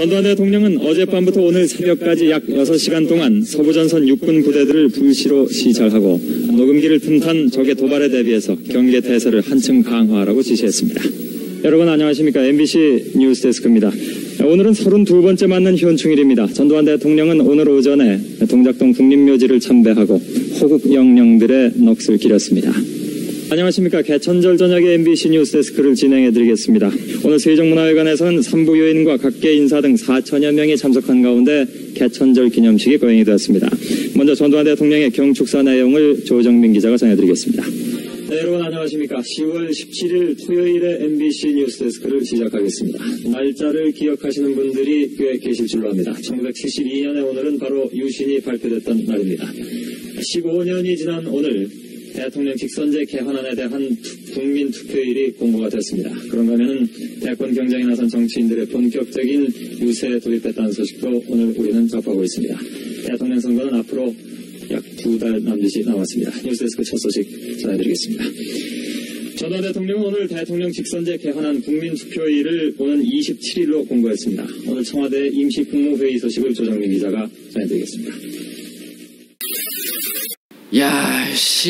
전두환 대통령은 어젯밤부터 오늘 새벽까지 약 6시간 동안 서부전선 육군 부대들을 불시로 시찰하고 녹음기를 틈탄 적의 도발에 대비해서 경계 태세를 한층 강화하라고 지시했습니다. 여러분 안녕하십니까 MBC 뉴스데스크입니다. 오늘은 32번째 맞는 현충일입니다. 전두환 대통령은 오늘 오전에 동작동 국립묘지를 참배하고 호국 영령들의 넋을 기렸습니다. 안녕하십니까. 개천절 저녁에 MBC 뉴스 데스크를 진행해드리겠습니다. 오늘 세종문화회관에서는 삼부 요인과 각계 인사 등 4천여 명이 참석한 가운데 개천절 기념식이 거행이 되었습니다. 먼저 전두환 대통령의 경축사 내용을 조정민 기자가 전해드리겠습니다. 네, 여러분 안녕하십니까. 10월 17일 토요일에 MBC 뉴스데스크를 시작하겠습니다. 날짜를 기억하시는 분들이 꽤 계실 줄로 압니다. 1972년의 오늘은 바로 유신이 발표됐던 날입니다. 15년이 지난 오늘 대통령 직선제 개헌안에 대한 투- 국민 투표일이 공고가 됐습니다. 그런가 하면은 대권 경쟁에 나선 정치인들의 본격적인 유세에 돌입했다는 소식도 오늘 우리는 접하고 있습니다. 대통령 선거는 앞으로 약 두 달 남짓이 남았습니다. 뉴스데스크 첫 소식 전해드리겠습니다. 전화 대통령은 오늘 대통령 직선제 개헌안 국민 투표일을 오는 27일로 공고했습니다. 오늘 청와대 임시 국무회의 소식을 조정민 기자가 전해드리겠습니다. 야, 씨.